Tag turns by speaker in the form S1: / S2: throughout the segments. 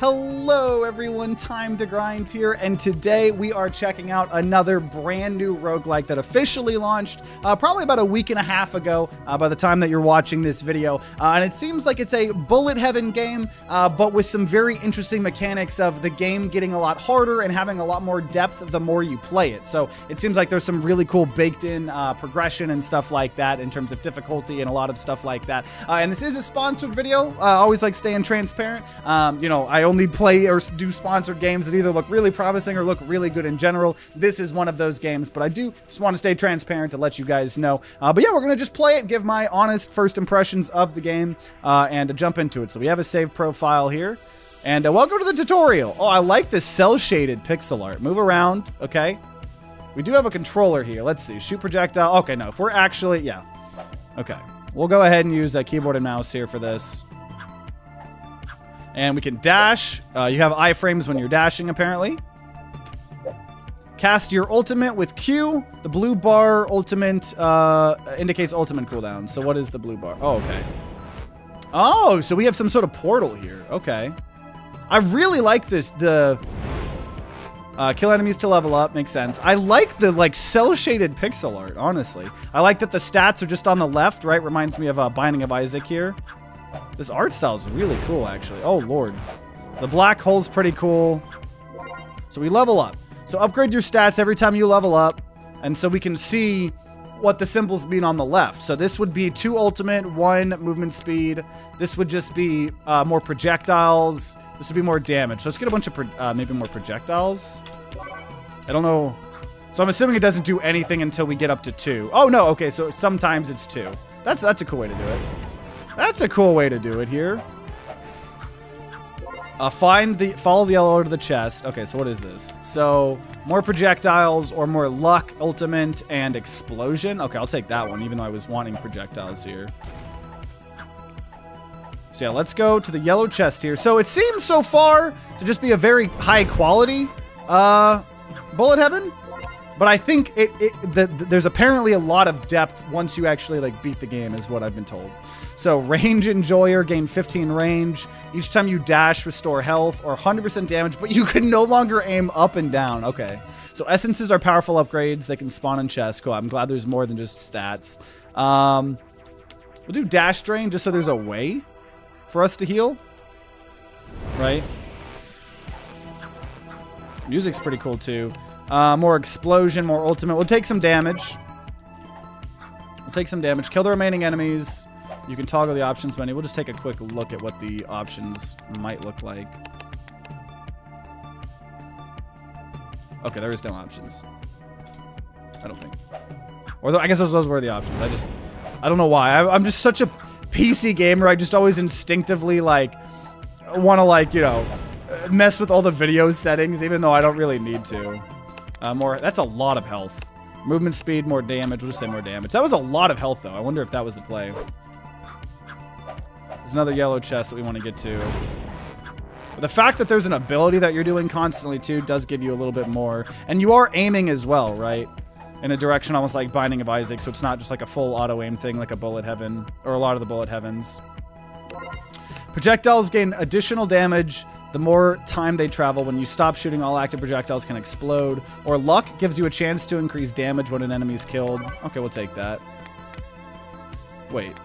S1: Hello everyone, Time to Grind here, and today we are checking out another brand new roguelike that officially launched uh, probably about a week and a half ago uh, by the time that you're watching this video. Uh, and it seems like it's a bullet heaven game, uh, but with some very interesting mechanics of the game getting a lot harder and having a lot more depth the more you play it. So it seems like there's some really cool baked in uh, progression and stuff like that in terms of difficulty and a lot of stuff like that. Uh, and this is a sponsored video. I always like staying transparent. Um, you know, I only play or do sponsored games that either look really promising or look really good in general. This is one of those games, but I do just want to stay transparent to let you guys know. Uh, but yeah, we're going to just play it, give my honest first impressions of the game, uh, and jump into it. So we have a save profile here. And uh, welcome to the tutorial. Oh, I like this cel-shaded pixel art. Move around, okay? We do have a controller here. Let's see. Shoot projectile. Okay, no. If we're actually... Yeah. Okay. We'll go ahead and use a keyboard and mouse here for this. And we can dash. Uh, you have iframes when you're dashing, apparently. Cast your ultimate with Q. The blue bar ultimate uh, indicates ultimate cooldown. So what is the blue bar? Oh, okay. Oh, so we have some sort of portal here. Okay. I really like this. The uh, kill enemies to level up makes sense. I like the like cel shaded pixel art. Honestly, I like that the stats are just on the left. Right, reminds me of uh, Binding of Isaac here. This art style is really cool, actually. Oh, Lord. The black hole's pretty cool. So we level up. So upgrade your stats every time you level up. And so we can see what the symbols mean on the left. So this would be two ultimate, one movement speed. This would just be uh, more projectiles. This would be more damage. So let's get a bunch of uh, maybe more projectiles. I don't know. So I'm assuming it doesn't do anything until we get up to two. Oh, no. Okay, so sometimes it's two. That's, that's a cool way to do it. That's a cool way to do it here. Uh, find the follow the yellow to the chest. Okay, so what is this? So more projectiles or more luck, ultimate, and explosion. Okay, I'll take that one, even though I was wanting projectiles here. So yeah, let's go to the yellow chest here. So it seems so far to just be a very high quality uh, bullet heaven. But I think it, it the, the, there's apparently a lot of depth once you actually like beat the game, is what I've been told. So range enjoyer, gain 15 range. Each time you dash, restore health or 100% damage, but you can no longer aim up and down. Okay. So essences are powerful upgrades. They can spawn in chests. Cool. I'm glad there's more than just stats. Um, we'll do dash drain just so there's a way for us to heal. Right? Music's pretty cool too. Uh, more explosion, more ultimate. We'll take some damage. We'll take some damage. Kill the remaining enemies. You can toggle the options menu. We'll just take a quick look at what the options might look like. Okay, there is no options. I don't think. Or I guess those, those were the options. I just, I don't know why. I, I'm just such a PC gamer. I just always instinctively like want to like, you know, mess with all the video settings, even though I don't really need to. Uh, more, that's a lot of health. Movement speed, more damage. We'll just say more damage. That was a lot of health, though. I wonder if that was the play. There's another yellow chest that we want to get to. But the fact that there's an ability that you're doing constantly, too, does give you a little bit more. And you are aiming as well, right? In a direction almost like Binding of Isaac, so it's not just like a full auto-aim thing like a Bullet Heaven, or a lot of the Bullet Heavens. Projectiles gain additional damage the more time they travel. When you stop shooting, all active projectiles can explode. Or luck gives you a chance to increase damage when an enemy is killed. Okay, we'll take that. Wait.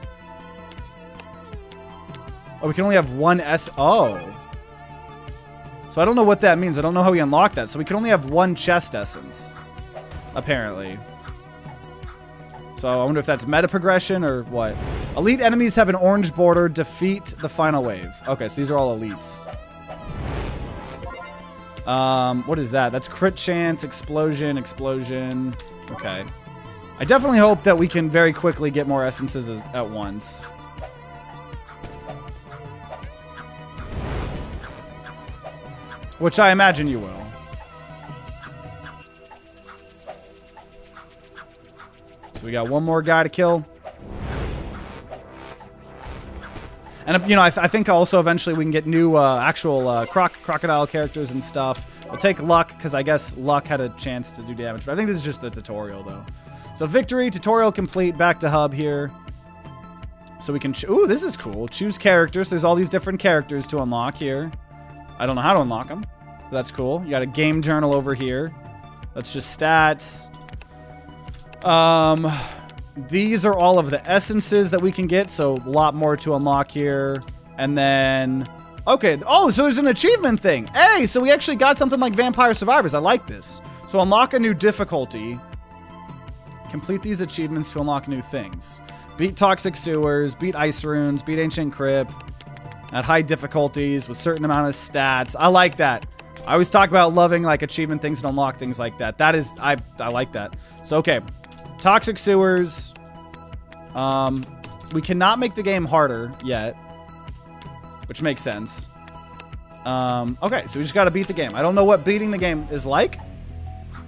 S1: Oh, we can only have one S. Oh. So I don't know what that means. I don't know how we unlock that. So we can only have one chest essence. Apparently. So I wonder if that's meta progression or what. Elite enemies have an orange border. Defeat the final wave. Okay, so these are all elites. Um, what is that? That's crit chance, explosion, explosion. Okay. I definitely hope that we can very quickly get more essences at once. Which I imagine you will. So we got one more guy to kill. And, you know, I, th I, think also eventually we can get new uh, actual uh, croc crocodile characters and stuff. We'll take Luck, because I guess Luck had a chance to do damage. But I think this is just the tutorial, though. So victory, tutorial complete, back to hub here. So we can, ooh, this is cool. Choose characters. There's all these different characters to unlock here. I don't know how to unlock them. That's cool. You got a game journal over here. That's just stats. Um, these are all of the essences that we can get, so a lot more to unlock here. And then, okay. Oh, so there's an achievement thing. Hey, so we actually got something like Vampire Survivors. I like this. So unlock a new difficulty. Complete these achievements to unlock new things. Beat Toxic Sewers, beat Ice Runes, beat Ancient Crypt at high difficulties with certain amount of stats. I like that. I always talk about loving like achievement things and unlock things like that. That is, I, I like that. So, okay. Toxic Sewers. Um, we cannot make the game harder yet, which makes sense. Um, okay, so we just got to beat the game. I don't know what beating the game is like,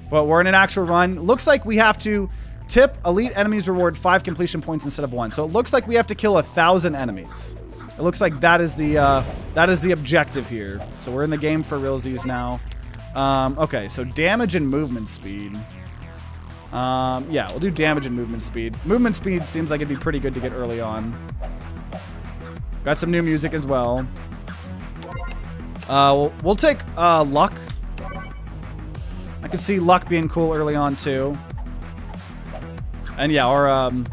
S1: but we're in an actual run. Looks like we have to tip elite enemies reward five completion points instead of one. So it looks like we have to kill a thousand enemies. It looks like that is the uh, that is the objective here. So we're in the game for realsies now. Um, okay, so damage and movement speed. Um, yeah, we'll do damage and movement speed. Movement speed seems like it'd be pretty good to get early on. Got some new music as well. Uh, we'll, we'll take uh, luck. I could see luck being cool early on too. And yeah, our um,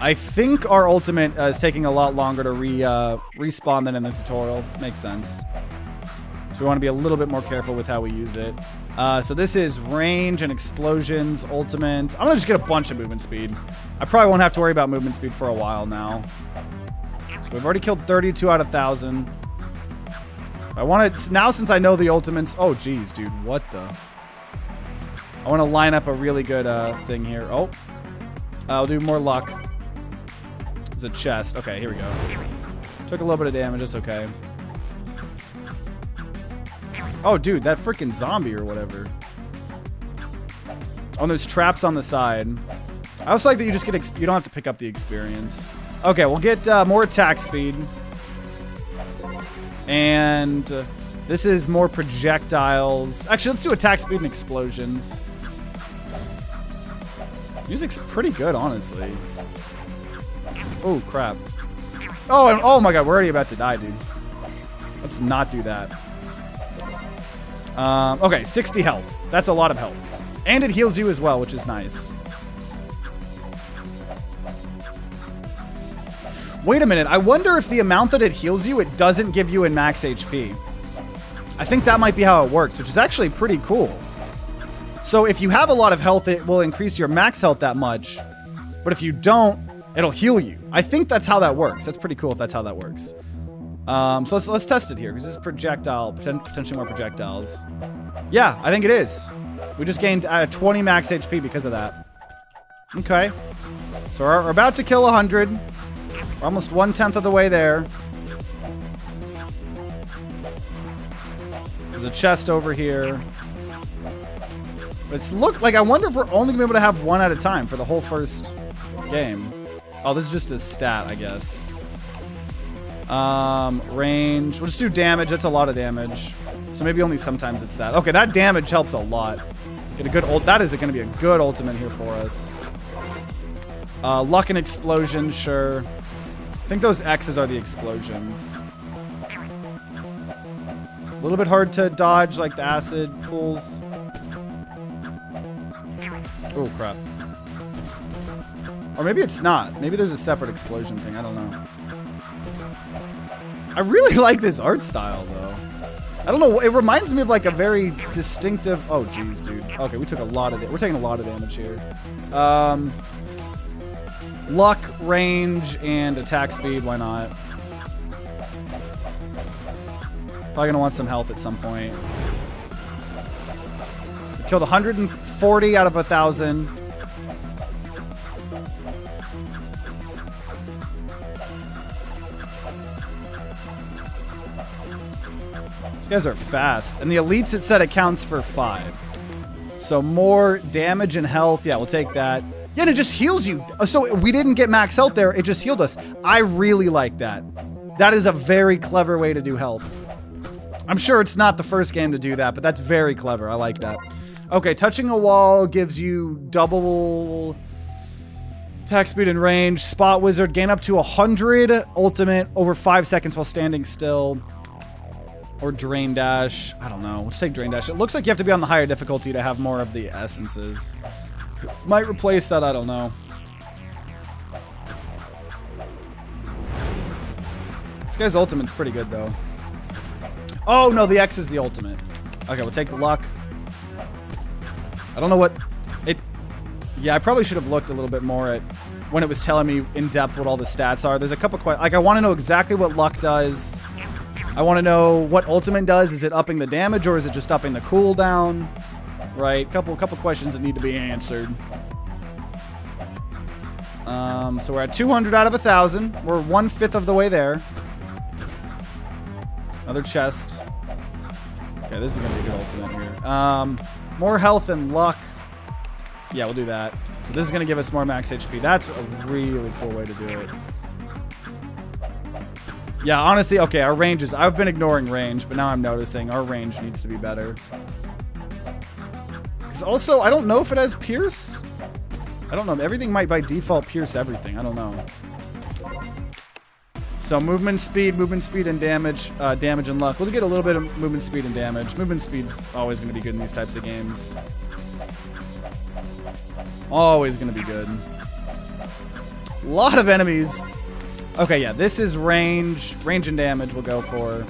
S1: I think our ultimate uh, is taking a lot longer to re uh, respawn than in the tutorial. Makes sense. So we want to be a little bit more careful with how we use it. Uh, so this is range and explosions, ultimate. I'm to just get a bunch of movement speed. I probably won't have to worry about movement speed for a while now. So we've already killed 32 out of 1,000. I want to, now since I know the ultimates, oh geez, dude, what the? I want to line up a really good uh, thing here. Oh, I'll do more luck. It's a chest. Okay, here we go. Took a little bit of damage. it's okay. Oh, dude, that freaking zombie or whatever. Oh, there's traps on the side. I also like that you just get, you don't have to pick up the experience. Okay, we'll get uh, more attack speed. And uh, this is more projectiles. Actually, let's do attack speed and explosions. Music's pretty good, honestly. Oh, crap. Oh, and, oh my god, we're already about to die, dude. Let's not do that. Um, okay, 60 health. That's a lot of health. And it heals you as well, which is nice. Wait a minute. I wonder if the amount that it heals you, it doesn't give you in max HP. I think that might be how it works, which is actually pretty cool. So if you have a lot of health, it will increase your max health that much. But if you don't, It'll heal you. I think that's how that works. That's pretty cool if that's how that works. Um, so let's let's test it here because this is projectile, potentially more projectiles. Yeah, I think it is. We just gained uh, 20 max HP because of that. Okay. So we're, we're about to kill 100. We're almost one-tenth of the way there. There's a chest over here. It's look like I wonder if we're only gonna be able to have one at a time for the whole first game. Oh, this is just a stat, I guess. Um, range. We'll just do damage. That's a lot of damage. So maybe only sometimes it's that. Okay, that damage helps a lot. Get a good ult. That is going to be a good ultimate here for us. Uh, luck and explosion, sure. I think those X's are the explosions. A little bit hard to dodge, like the acid pools. Oh, crap. Or maybe it's not. Maybe there's a separate explosion thing. I don't know. I really like this art style, though. I don't know. It reminds me of like a very distinctive. Oh, geez, dude. Okay, we took a lot of it. We're taking a lot of damage here. Um, luck, range, and attack speed. Why not? Probably gonna want some health at some point. Killed 140 out of a thousand. Guys are fast. And the elites, it said it counts for five. So more damage and health. Yeah, we'll take that. Yeah, it just heals you. Uh, so we didn't get max health there. It just healed us. I really like that. That is a very clever way to do health. I'm sure it's not the first game to do that, but that's very clever. I like that. Okay, touching a wall gives you double attack speed and range. Spot Wizard, gain up to 100 ultimate over 5 seconds while standing still. Or Drain Dash. I don't know. Let's take Drain Dash. It looks like you have to be on the higher difficulty to have more of the essences. Might replace that, I don't know. This guy's ultimate's pretty good, though. Oh, no, the X is the ultimate. Okay, we'll take the luck. I don't know what... It... Yeah, I probably should have looked a little bit more at when it was telling me in depth what all the stats are. There's a couple. Like, I want to know exactly what luck does. I want to know what ultimate does. Is it upping the damage or is it just upping the cooldown? Right? Couple, couple questions that need to be answered. Um, so we're at 200 out of a 1,000. We're one-fifth of the way there. Another chest. Okay, this is going to be a good ultimate here. Um, more health and luck. Yeah, we'll do that. So this is going to give us more max HP. That's a really cool way to do it. Yeah, honestly, okay, our range is... I've been ignoring range, but now I'm noticing our range needs to be better. Because also, I don't know if it has Pierce. I don't know. Everything might by default Pierce everything. I don't know. So movement speed, movement speed and damage, uh, damage and luck. We'll get a little bit of movement speed and damage. Movement speed's always going to be good in these types of games. Always going to be good. A lot of enemies. Okay, yeah, this is range. Range and damage we'll go for.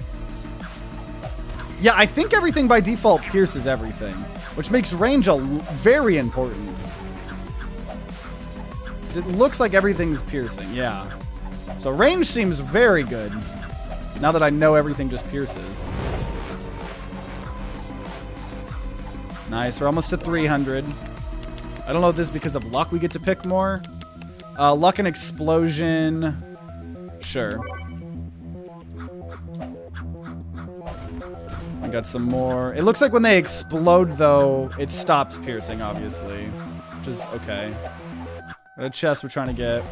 S1: Yeah, I think everything by default pierces everything, which makes range a very important. Because It looks like everything's piercing, yeah. So range seems very good, now that I know everything just pierces. Nice, we're almost to 300. I don't know if this is because of luck we get to pick more. Uh, luck and explosion. Sure. I got some more. It looks like when they explode, though, it stops piercing, obviously. Which is okay. Got a chest we're trying to get.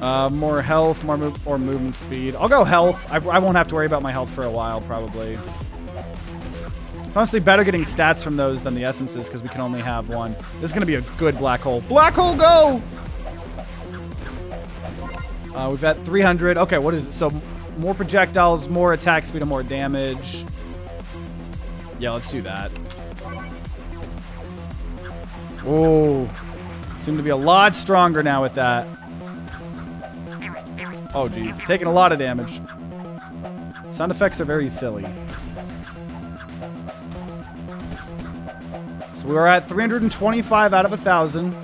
S1: Uh, more health, more move, or movement speed. I'll go health. I, I won't have to worry about my health for a while, probably. It's honestly better getting stats from those than the essences, because we can only have one. This is going to be a good black hole. Black hole, go! Uh, we've got 300. Okay, what is it? So, more projectiles, more attack speed, and more damage. Yeah, let's do that. Oh, seem to be a lot stronger now with that. Oh, geez. Taking a lot of damage. Sound effects are very silly. So we are at 325 out of a 1,000.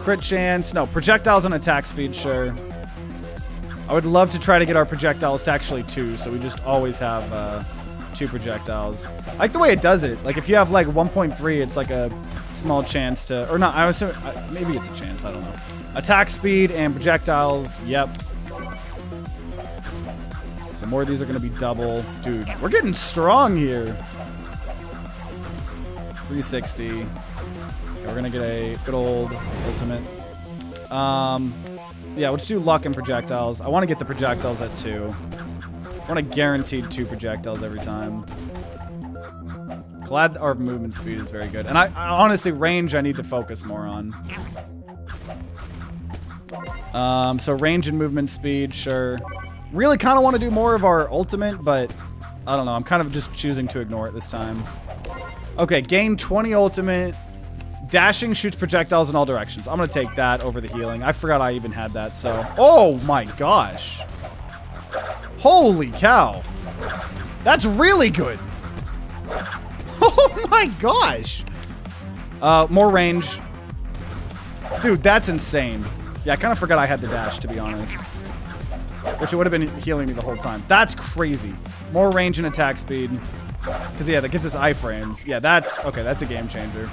S1: Crit chance. No, projectiles and attack speed, sure. I would love to try to get our projectiles to actually two, so we just always have uh, two projectiles. I like the way it does it. Like, if you have, like, 1.3, it's like a small chance to, or not, I was, maybe it's a chance, I don't know. Attack speed and projectiles, yep. So more of these are going to be double. Dude, we're getting strong here. 360. Okay, we're going to get a good old ultimate. Um, yeah, we'll just do luck and projectiles. I want to get the projectiles at two. I want to guaranteed two projectiles every time. Glad our movement speed is very good. And I, I honestly, range I need to focus more on. Um, so range and movement speed, sure. Really kind of want to do more of our ultimate, but I don't know. I'm kind of just choosing to ignore it this time. Okay, gain 20 ultimate. Dashing shoots projectiles in all directions. I'm going to take that over the healing. I forgot I even had that, so... Oh my gosh. Holy cow. That's really good. Oh my gosh. Uh, more range. Dude, that's insane. Yeah, I kind of forgot I had the dash, to be honest. Which it would have been healing me the whole time. That's crazy. More range and attack speed. Because, yeah, that gives us iframes. Yeah, that's... Okay, that's a game changer.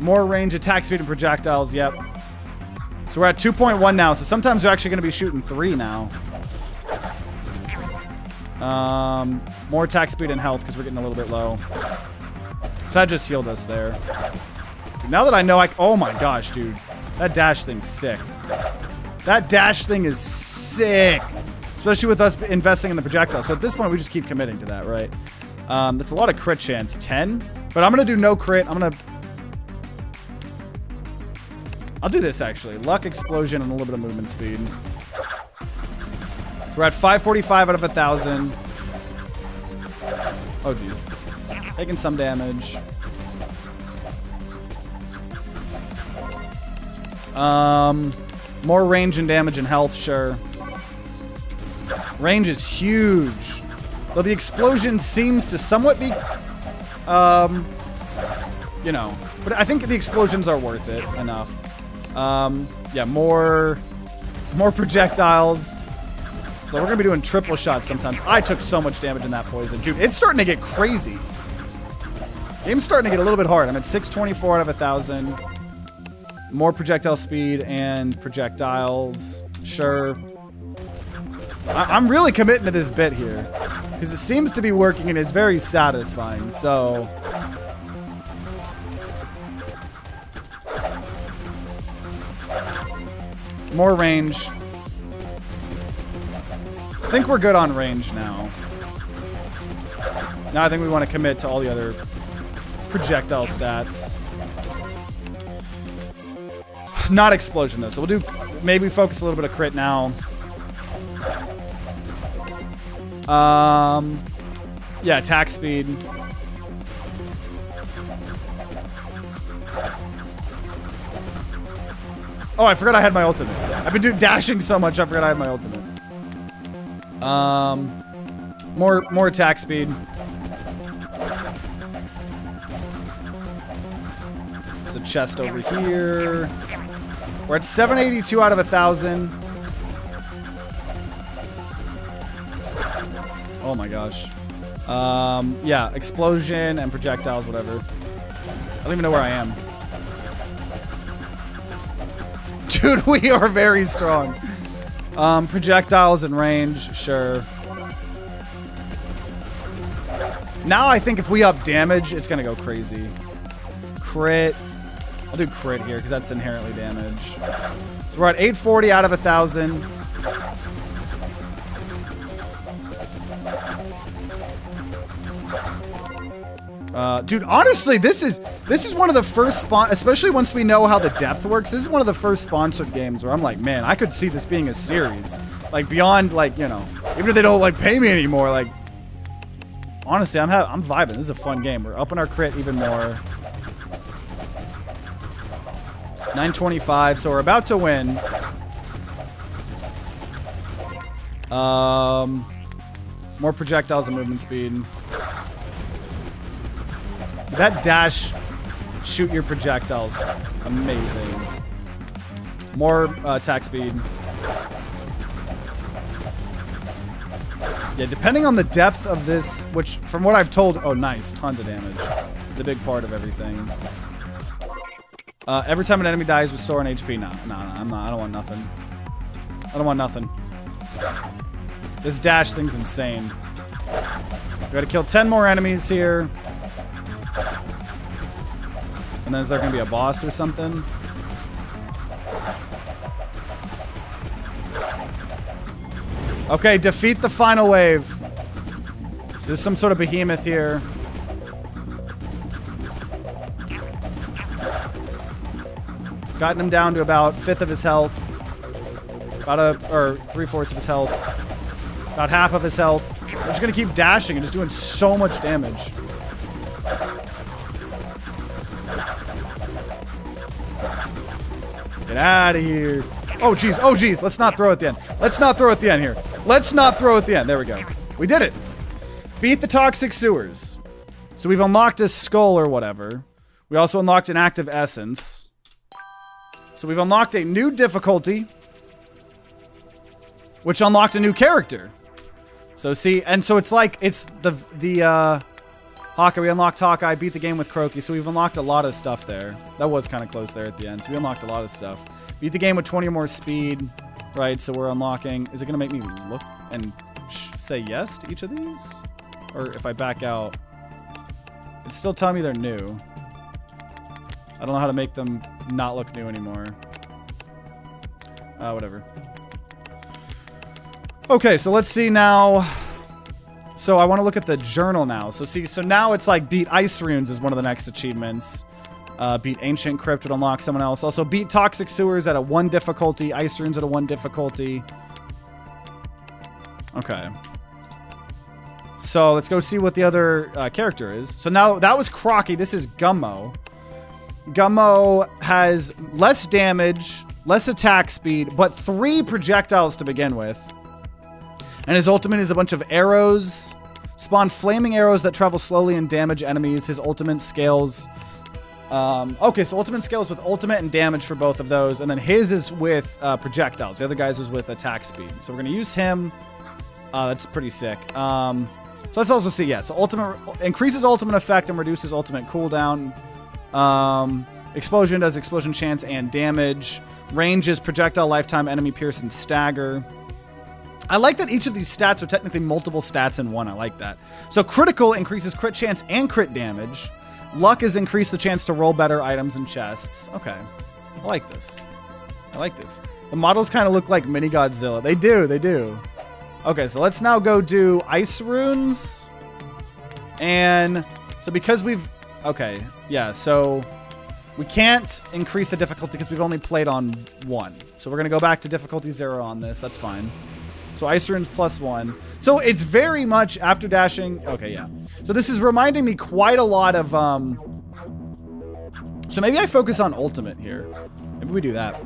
S1: More range, attack speed, and projectiles. Yep. So we're at 2.1 now. So sometimes we're actually going to be shooting 3 now. Um, more attack speed and health because we're getting a little bit low. So that just healed us there. Now that I know I... Oh my gosh, dude. That dash thing's sick. That dash thing is sick. Especially with us investing in the projectile. So at this point, we just keep committing to that, right? Um, that's a lot of crit chance. 10? But I'm going to do no crit. I'm going to... I'll do this, actually. Luck, explosion, and a little bit of movement speed. So we're at 545 out of 1,000. Oh, jeez. Taking some damage. Um, more range and damage and health, sure. Range is huge. Though the explosion seems to somewhat be, um, you know, but I think the explosions are worth it enough. Um, yeah, more, more projectiles. So we're gonna be doing triple shots sometimes. I took so much damage in that poison. Dude, it's starting to get crazy. Game's starting to get a little bit hard. I'm at 624 out of a 1,000. More projectile speed and projectiles. Sure. I am really committing to this bit here. Because it seems to be working and it's very satisfying, so... More range. I think we're good on range now. Now I think we want to commit to all the other projectile stats. Not explosion, though. So we'll do... Maybe focus a little bit of crit now. Um... Yeah, attack speed. Oh, I forgot I had my ultimate. I've been doing dashing so much, I forgot I had my ultimate. Um... More, more attack speed. There's a chest over here. We're at 782 out of a 1,000. Oh my gosh. Um, yeah, explosion and projectiles, whatever. I don't even know where I am. Dude, we are very strong. Um, projectiles and range, sure. Now I think if we up damage, it's gonna go crazy. Crit. I'll do crit here because that's inherently damage. So we're at 840 out of a 1,000. Uh, dude, honestly, this is this is one of the first spawn, especially once we know how the depth works. This is one of the first sponsored games where I'm like, man, I could see this being a series, like beyond, like you know, even if they don't like pay me anymore. Like, honestly, I'm I'm vibing. This is a fun game. We're upping our crit even more. 925, so we're about to win. Um, more projectiles and movement speed. That dash, shoot your projectiles. Amazing. More uh, attack speed. Yeah, depending on the depth of this, which from what I've told, oh nice, tons of damage. It's a big part of everything. Uh, every time an enemy dies, restore an HP. No, no, no, I'm not. I don't want nothing. I don't want nothing. This dash thing's insane. We gotta kill 10 more enemies here. And then is there gonna be a boss or something? Okay, defeat the final wave. So there's some sort of behemoth here. Gotten him down to about fifth of his health. About a, or three-fourths of his health. About half of his health. We're just gonna keep dashing and just doing so much damage. Get out of here. Oh, jeez. Oh, jeez. Let's not throw at the end. Let's not throw at the end here. Let's not throw at the end. There we go. We did it. Beat the toxic sewers. So we've unlocked a skull or whatever. We also unlocked an active essence. So we've unlocked a new difficulty, which unlocked a new character. So see, and so it's like, it's the, the, uh, Hawkeye, we unlocked Hawkeye, beat the game with Croaky, so we've unlocked a lot of stuff there. That was kind of close there at the end, so we unlocked a lot of stuff. Beat the game with 20 or more speed, right, so we're unlocking, is it going to make me look and say yes to each of these? Or if I back out, it's still telling me they're new. I don't know how to make them not look new anymore. Uh, whatever. Okay, so let's see now. So I want to look at the journal now. So see, so now it's like beat ice runes is one of the next achievements. Uh, beat ancient crypt would unlock someone else. Also beat toxic sewers at a one difficulty. Ice runes at a one difficulty. Okay. So let's go see what the other uh, character is. So now that was Crocky. This is Gummo. Gummo has less damage, less attack speed, but three projectiles to begin with. And his ultimate is a bunch of arrows. Spawn flaming arrows that travel slowly and damage enemies. His ultimate scales. Um, okay, so ultimate scales with ultimate and damage for both of those. And then his is with uh, projectiles. The other guy's was with attack speed. So we're going to use him. Uh, that's pretty sick. Um, so let's also see, yeah, so ultimate increases ultimate effect and reduces ultimate cooldown. Um, explosion does explosion chance and damage. Range is projectile lifetime, enemy pierce, and stagger. I like that each of these stats are technically multiple stats in one. I like that. So critical increases crit chance and crit damage. Luck is increased the chance to roll better items and chests. Okay. I like this. I like this. The models kind of look like mini Godzilla. They do, they do. Okay, so let's now go do ice runes. And so because we've, okay, yeah, so we can't increase the difficulty because we've only played on one. So we're going to go back to difficulty zero on this. That's fine. So ice runes plus one. So it's very much after dashing. Okay, yeah. So this is reminding me quite a lot of, um, so maybe I focus on ultimate here. Maybe we do that.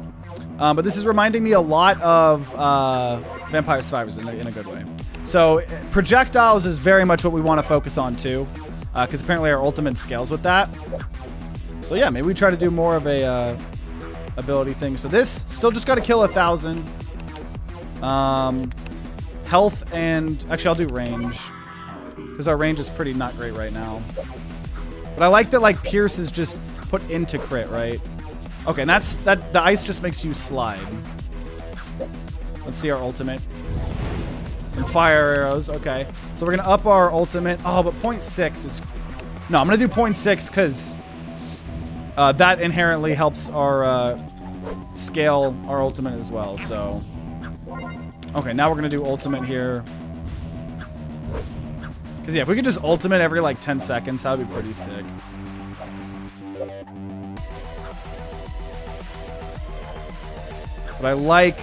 S1: Um, but this is reminding me a lot of uh, Vampire Survivors in a, in a good way. So projectiles is very much what we want to focus on too, because uh, apparently our ultimate scales with that. So yeah, maybe we try to do more of a uh, ability thing. So this still just got to kill a thousand. Um, health and actually I'll do range because our range is pretty not great right now. But I like that like Pierce is just put into crit, right? Okay, and that's that the ice just makes you slide. Let's see our ultimate. Some fire arrows. Okay. So we're gonna up our ultimate. Oh, but 0.6 is No, I'm gonna do 0.6 because uh, that inherently helps our uh, scale our ultimate as well, so. Okay, now we're gonna do ultimate here. Because yeah, if we could just ultimate every like 10 seconds, that would be pretty sick. But I like,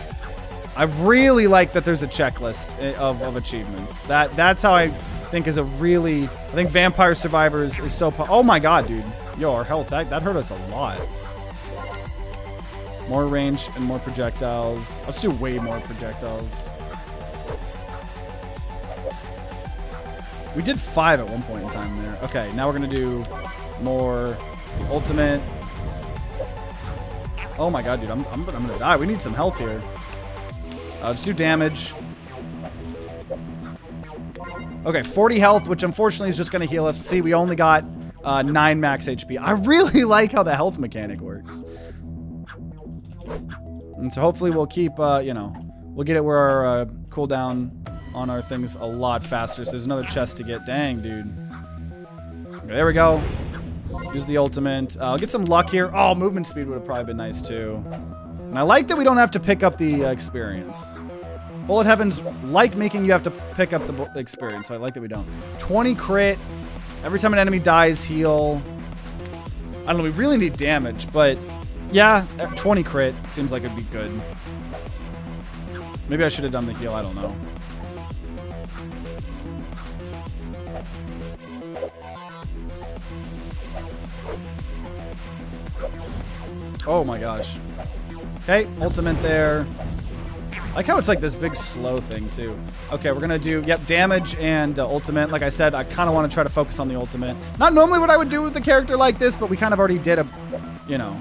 S1: I really like that there's a checklist eh, of, of achievements. That That's how I think is a really, I think Vampire Survivors is so, oh my god, dude. Yo, our health, that, that hurt us a lot. More range and more projectiles. Let's do way more projectiles. We did five at one point in time there. Okay, now we're gonna do more ultimate. Oh my god, dude, I'm, I'm, I'm gonna die. We need some health here. Uh, let's do damage. Okay, 40 health, which unfortunately is just gonna heal us. See, we only got uh, 9 max HP. I really like how the health mechanic works. And so hopefully we'll keep, uh, you know, we'll get it where our uh, cooldown on our things a lot faster. So there's another chest to get. Dang, dude. Okay, there we go. Use the ultimate. Uh, I'll get some luck here. Oh, movement speed would have probably been nice too. And I like that we don't have to pick up the uh, experience. Bullet Heavens like making you have to pick up the, experience, so I like that we don't. 20 crit. Every time an enemy dies, heal. I don't know, we really need damage, but yeah, 20 crit seems like it'd be good. Maybe I should have done the heal, I don't know. Oh my gosh. Okay, ultimate there. I like how it's like this big slow thing too. Okay, we're gonna do, yep, damage and uh, ultimate. Like I said, I kind of want to try to focus on the ultimate. Not normally what I would do with a character like this, but we kind of already did a, you know.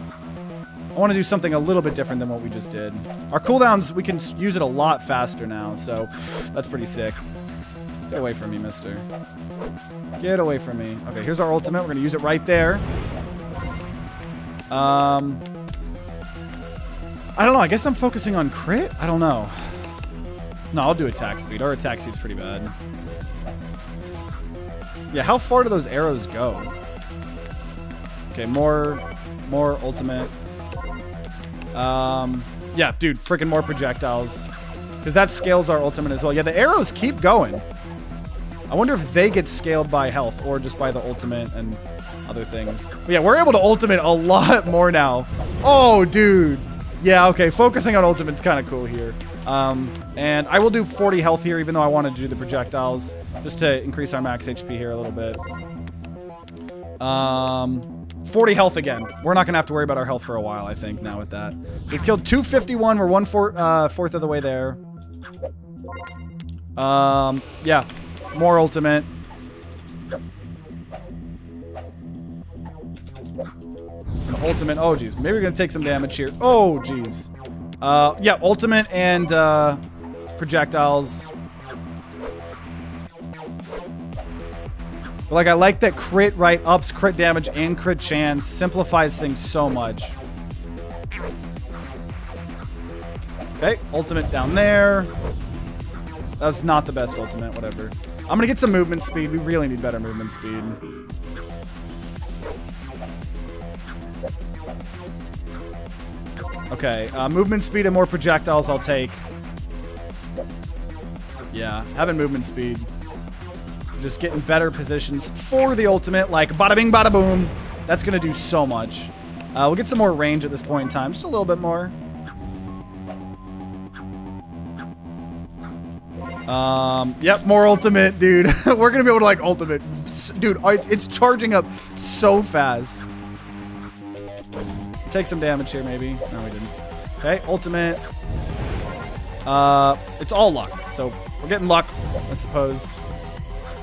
S1: I want to do something a little bit different than what we just did. Our cooldowns, we can use it a lot faster now, so that's pretty sick. Get away from me, mister. Get away from me. Okay, here's our ultimate. We're gonna use it right there. Um, I don't know. I guess I'm focusing on crit? I don't know. No, I'll do attack speed. Our attack speed's pretty bad. Yeah, how far do those arrows go? Okay, more, more ultimate. Um, yeah, dude, freaking more projectiles. Because that scales our ultimate as well. Yeah, the arrows keep going. I wonder if they get scaled by health or just by the ultimate and other things. But yeah, we're able to ultimate a lot more now. Oh, dude. Yeah, okay. Focusing on ultimate's kind of cool here. Um, and I will do 40 health here, even though I wanted to do the projectiles, just to increase our max HP here a little bit. Um, 40 health again. We're not going to have to worry about our health for a while, I think, now with that. So we've killed 251. We're one four, uh, fourth of the way there. Um, yeah. More ultimate. Ultimate. Oh, geez. Maybe we're going to take some damage here. Oh, geez. Uh, yeah, ultimate and uh, projectiles. But like, I like that crit, right? Ups crit damage and crit chance. Simplifies things so much. Okay, ultimate down there. That's not the best ultimate, whatever. I'm gonna get some movement speed. We really need better movement speed. Okay, uh, movement speed and more projectiles I'll take. Yeah, having movement speed. Just getting better positions for the ultimate, like bada bing, bada boom. That's gonna do so much. Uh, we'll get some more range at this point in time, just a little bit more. Um, yep, more ultimate, dude. We're gonna be able to like ultimate. Dude, it's charging up so fast. Take some damage here, maybe. No, we didn't. Okay, ultimate. Uh, it's all luck. So we're getting luck, I suppose.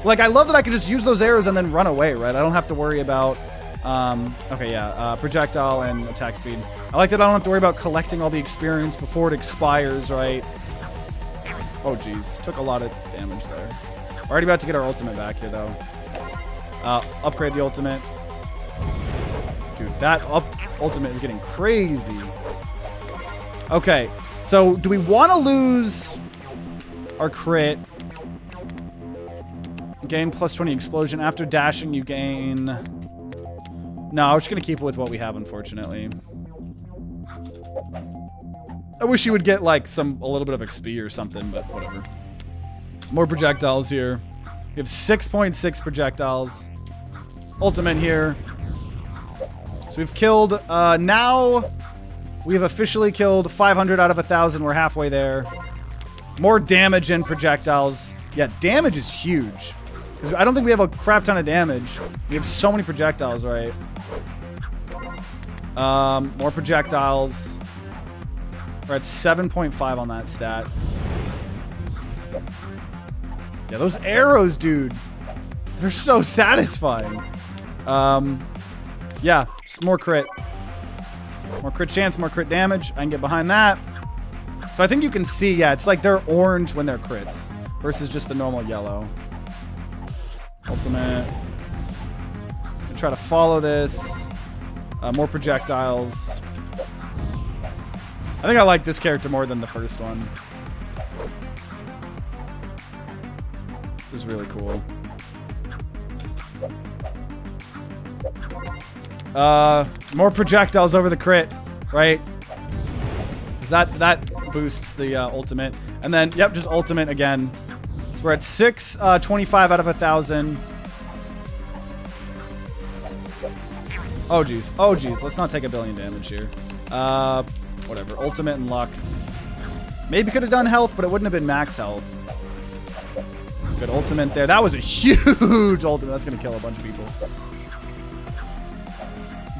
S1: Like, I love that I can just use those arrows and then run away, right? I don't have to worry about... Um, okay, yeah, uh, projectile and attack speed. I like that I don't have to worry about collecting all the experience before it expires, right? Oh, geez. Took a lot of damage there. We're already about to get our ultimate back here, though. Uh, upgrade the ultimate. Dude, that up ultimate is getting crazy. Okay, so do we want to lose our crit? Gain plus 20 explosion. After dashing, you gain... No, we're just going to keep it with what we have, unfortunately. I wish you would get, like, some a little bit of XP or something, but whatever. More projectiles here. We have 6.6 .6 projectiles. Ultimate here. So we've killed, uh, now we have officially killed 500 out of 1,000. We're halfway there. More damage and projectiles. Yeah, damage is huge. Because I don't think we have a crap ton of damage. We have so many projectiles, right? Um, more projectiles. We're at 7.5 on that stat. Yeah, those arrows, dude. They're so satisfying. Um, yeah, just more crit. More crit chance, more crit damage. I can get behind that. So I think you can see, yeah, it's like they're orange when they're crits versus just the normal yellow. Ultimate. Try to follow this. Uh, more projectiles. I think I like this character more than the first one. This is really cool. Uh, more projectiles over the crit, right? Because that, that boosts the uh, ultimate. And then, yep, just ultimate again. So we're at 625 uh, 25 out of a 1,000. Oh, geez. Oh, geez. Let's not take a billion damage here. Uh, whatever. Ultimate and luck. Maybe could have done health, but it wouldn't have been max health. Good ultimate there. That was a huge ultimate. That's going to kill a bunch of people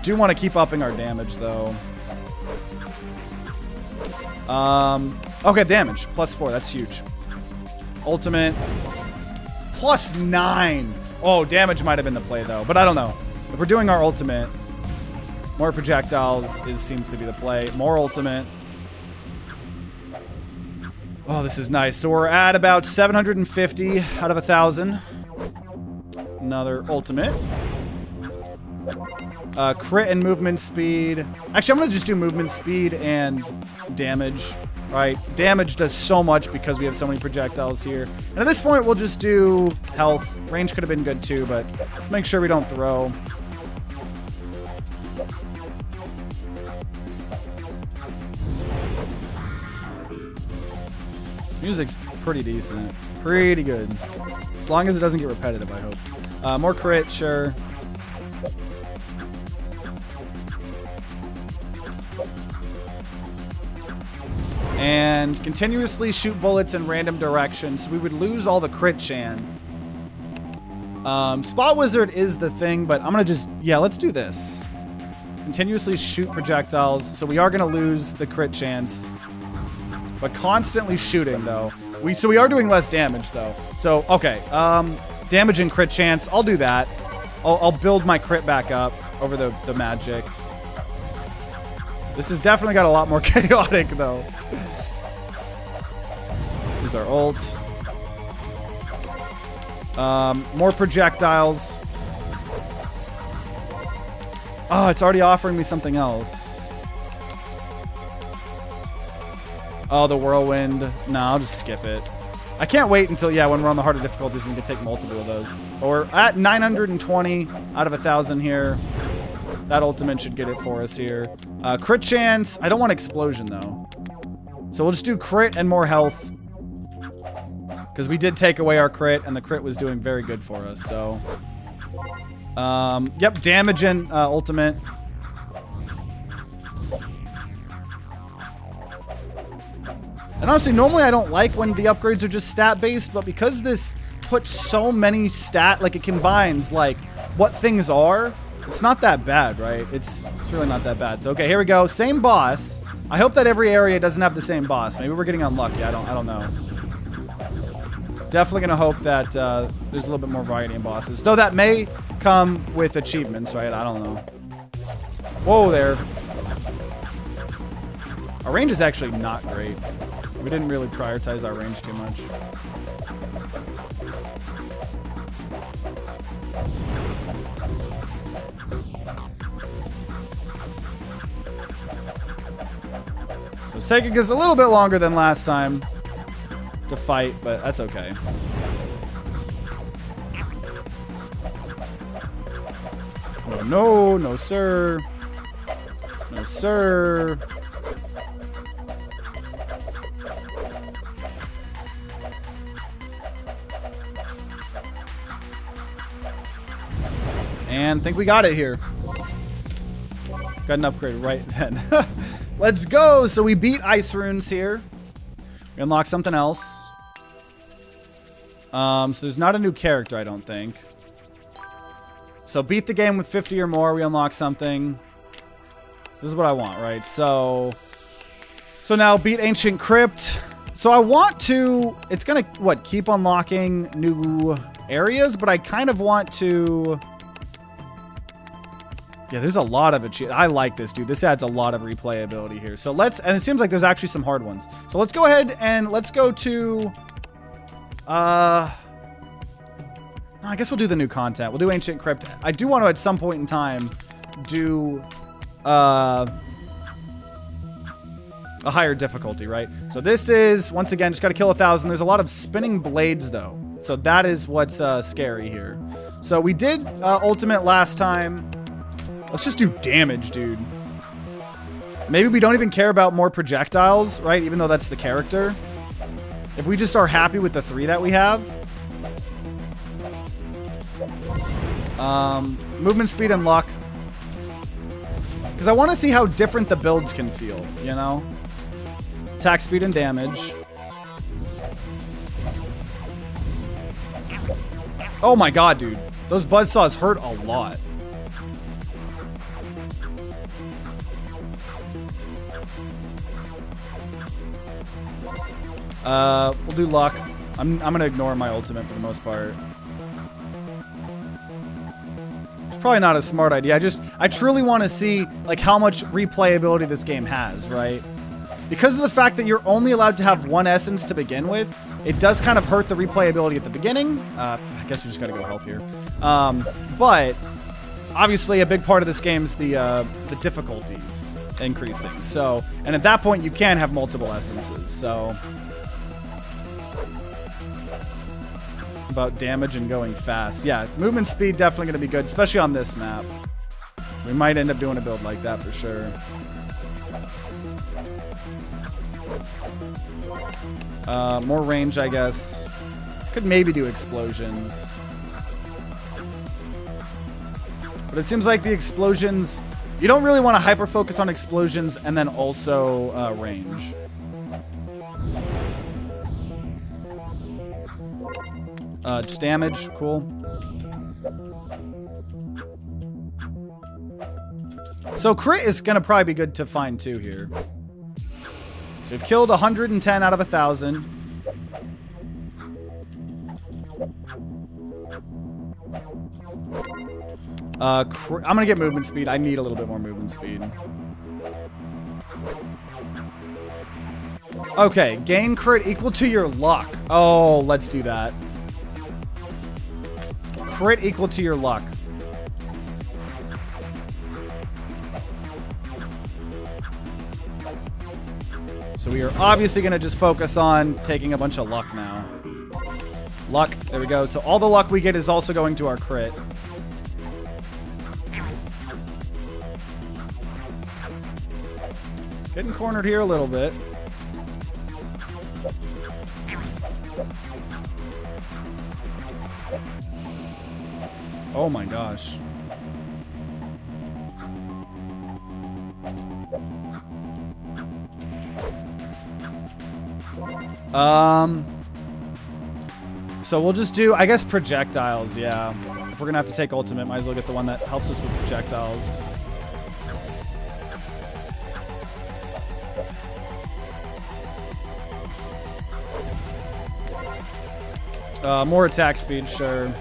S1: do want to keep upping our damage, though. Um, okay, damage. Plus four. That's huge. Ultimate. Plus nine. Oh, damage might have been the play, though. But I don't know. If we're doing our ultimate, more projectiles is seems to be the play. More ultimate. Oh, this is nice. So we're at about 750 out of a 1,000. Another ultimate. Uh, crit and movement speed. Actually, I'm to just do movement speed and damage. Right, damage does so much because we have so many projectiles here. And at this point, we'll just do health. Range could have been good too, but let's make sure we don't throw. Music's pretty decent. Pretty good. As long as it doesn't get repetitive, I hope. Uh, more crit, sure. And continuously shoot bullets in random directions. We would lose all the crit chance. Um, Spot Wizard is the thing, but I'm to just... Yeah, let's do this. Continuously shoot projectiles. So we are to lose the crit chance. But constantly shooting, though. We So we are doing less damage, though. So, okay. Um, damage and crit chance. I'll do that. I'll, I'll build my crit back up over the, the magic. This has definitely got a lot more chaotic, though. Use our ult. Um, more projectiles. Oh, it's already offering me something else. Oh, the whirlwind. No, I'll just skip it. I can't wait until, yeah, when we're on the harder difficulties and we can take multiple of those. But we're at 920 out of a 1,000 here. That ultimate should get it for us here. Uh, crit chance. I don't want explosion, though. So we'll just do crit and more health. Because we did take away our crit, and the crit was doing very good for us, so... Um, yep, damage and uh, ultimate. And honestly, normally I don't like when the upgrades are just stat-based, but because this puts so many stat, like it combines, like, what things are, it's not that bad, right? It's, it's really not that bad. So, okay, here we go. Same boss. I hope that every area doesn't have the same boss. Maybe we're getting unlucky. I don't, I don't know. Definitely going to hope that uh, there's a little bit more variety in bosses. Though that may come with achievements, right? I don't know. Whoa there. Our range is actually not great. We didn't really prioritize our range too much. So taking us a little bit longer than last time to fight, but that's okay. Oh, no, no, sir. No, sir. And think we got it here. Got an upgrade right then. Let's go. So we beat Ice Runes here. We unlock something else. Um, so there's not a new character, I don't think. So beat the game with 50 or more, we unlock something. So this is what I want, right? So, so now beat Ancient Crypt. So I want to, it's gonna, what, keep unlocking new areas, but I kind of want to yeah, there's a lot of it. I like this, dude. This adds a lot of replayability here. So let's, and it seems like there's actually some hard ones. So let's go ahead and let's go to, uh, I guess we'll do the new content. We'll do Ancient Crypt. I do want to, at some point in time, do, uh, a higher difficulty, right? So this is, once again, just got to kill a thousand. There's a lot of spinning blades, though. So that is what's uh, scary here. So we did uh, Ultimate last time. Let's just do damage, dude. Maybe we don't even care about more projectiles, right? Even though that's the character. If we just are happy with the three that we have. Um, movement speed and luck. Because I want to see how different the builds can feel, you know? Attack speed and damage. Oh my god, dude. Those buzzsaws hurt a lot. Uh, we'll do luck. I'm, I'm gonna ignore my ultimate for the most part. It's probably not a smart idea. I just, I truly want to see, like, how much replayability this game has, right? Because of the fact that you're only allowed to have one essence to begin with, it does kind of hurt the replayability at the beginning. Uh, I guess we just gotta go healthier. Um, but, obviously a big part of this game is the, uh, the difficulties increasing. So, and at that point you can have multiple essences, so... about damage and going fast. Yeah, movement speed definitely going to be good, especially on this map. We might end up doing a build like that for sure. Uh, more range, I guess. Could maybe do explosions. But it seems like the explosions... You don't really want to hyper-focus on explosions and then also uh, range. Uh, just damage, cool. So crit is going to probably be good to find too here. So we've killed 110 out of 1,000. Uh, I'm gonna get movement speed. I need a little bit more movement speed. Okay, gain crit equal to your luck. Oh, let's do that. Crit equal to your luck. So we are obviously going to just focus on taking a bunch of luck now. Luck. There we go. So all the luck we get is also going to our crit. Getting cornered here a little bit. Oh my gosh. Um, so we'll just do, I guess, projectiles, yeah. If we're to have to take ultimate, might as well get the one that helps us with projectiles. Uh, more attack speed, sure.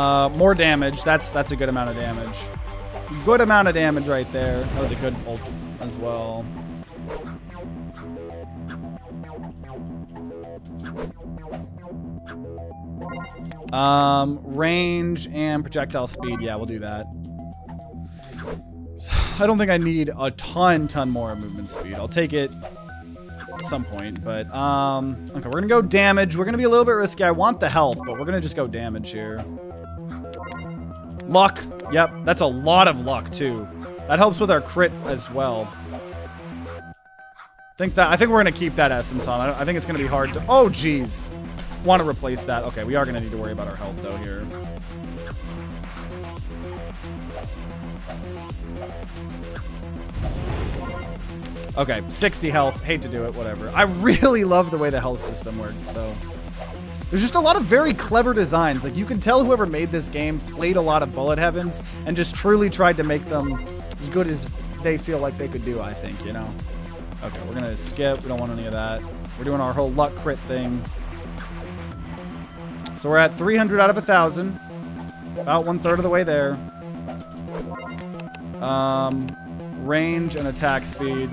S1: Uh, more damage. That's that's a good amount of damage. Good amount of damage right there. That was a good ult as well. Um, range and projectile speed. Yeah, we'll do that. I don't think I need a ton, ton more movement speed. I'll take it at some point, but, um, okay, we're gonna go damage. We're gonna be a little bit risky. I want the health, but we're gonna just go damage here. Luck. Yep, that's a lot of luck, too. That helps with our crit as well. Think that, I think we're gonna keep that essence on. I, I think it's gonna be hard to, oh, jeez. Want to replace that. Okay, we are gonna need to worry about our health, though, here. Okay, 60 health. Hate to do it, whatever. I really love the way the health system works, though. There's just a lot of very clever designs. Like, you can tell whoever made this game played a lot of Bullet Heavens and just truly tried to make them as good as they feel like they could do, I think, you know? Okay, we're gonna skip. We don't want any of that. We're doing our whole luck crit thing. So we're at 300 out of 1,000. About one-third of the way there. Um, range and attack speed.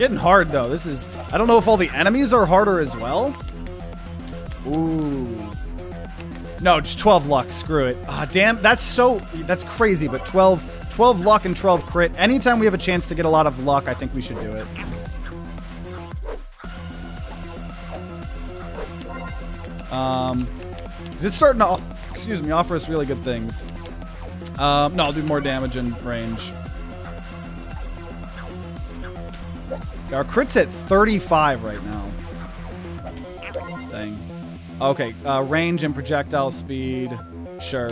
S1: Getting hard, though. This is... I don't know if all the enemies are harder as well. Ooh. No, just 12 luck. Screw it. Ah, damn. That's so... That's crazy, but 12, 12 luck and 12 crit. Anytime we have a chance to get a lot of luck, I think we should do it. Um, is it's starting to, excuse me, offer us really good things. Um, no, I'll do more damage in range. Our crit's at 35 right now. Thing. Okay, uh, range and projectile speed. Sure.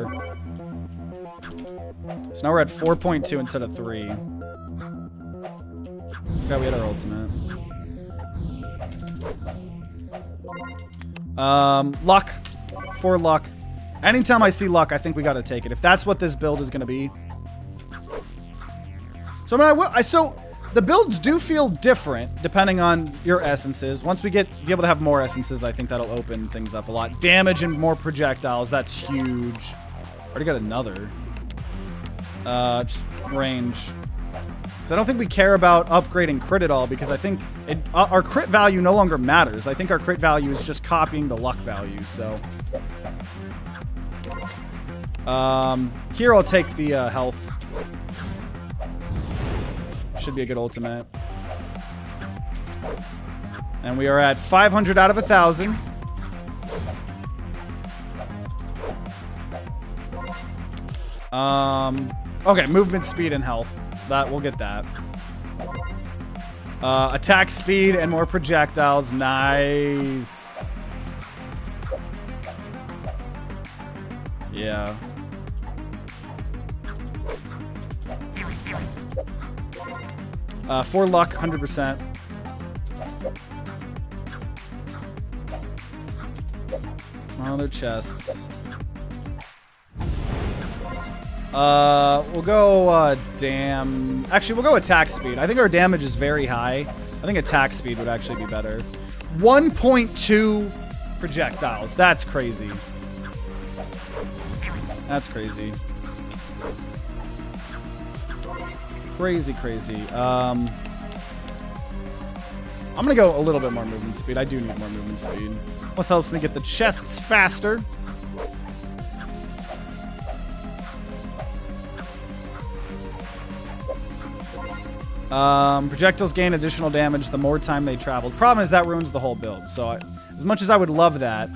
S1: So now we're at 4.2 instead of 3. Okay, we had our ultimate. Um, luck. For luck. Anytime I see luck, I think we gotta take it. If that's what this build is gonna be. So I mean, I will. I so the builds do feel different depending on your essences. Once we get be able to have more essences, I think that'll open things up a lot. Damage and more projectiles. That's huge. Already got another. Uh, just range. So I don't think we care about upgrading crit at all because I think it, uh, our crit value no longer matters. I think our crit value is just copying the luck value, so. Um, here I'll take the uh, health. Should be a good ultimate. And we are at 500 out of a 1,000. Um, okay, movement speed and health. That We'll get that. Uh, attack speed and more projectiles. Nice. Yeah. Uh, for luck, 100%. Other chests. Uh, we'll go, uh, damn. Actually, we'll go attack speed. I think our damage is very high. I think attack speed would actually be better. 1.2 projectiles. That's crazy. That's crazy. Crazy, crazy. Um, I'm gonna go a little bit more movement speed. I do need more movement speed. Plus helps me get the chests faster. Um, projectiles gain additional damage the more time they travel. The Problem is that ruins the whole build. So I, as much as I would love that,